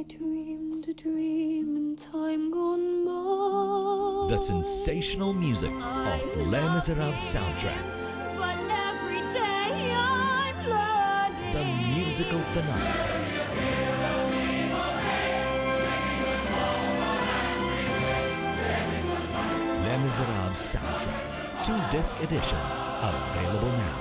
I dreamed a dream in time gone by. The sensational music of Les Miserables soundtrack. But every day I'm learning. The musical finale. Les Miserables soundtrack. Two disc edition. Available now.